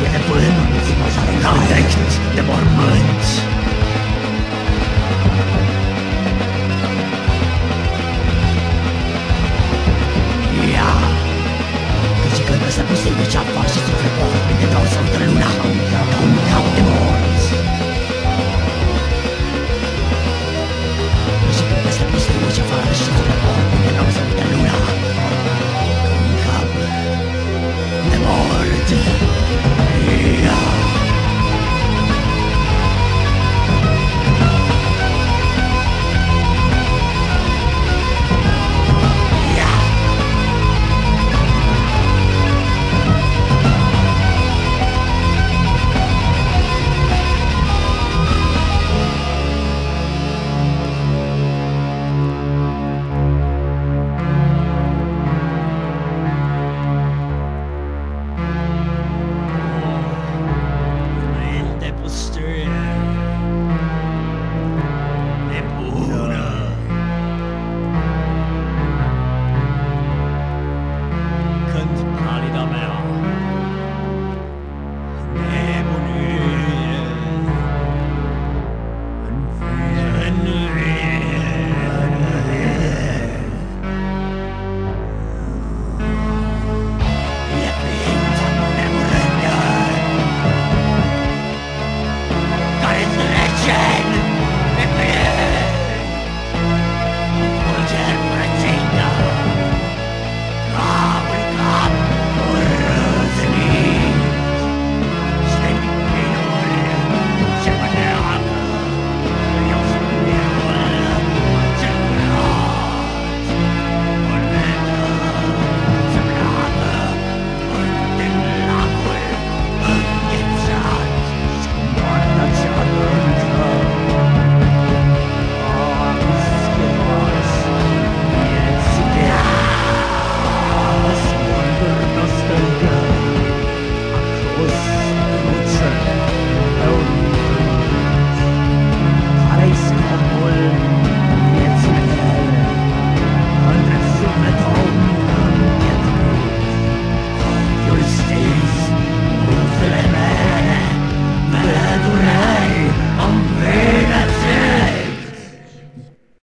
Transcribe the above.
the burn of my protect the more.